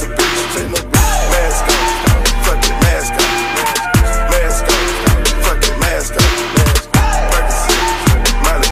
that's a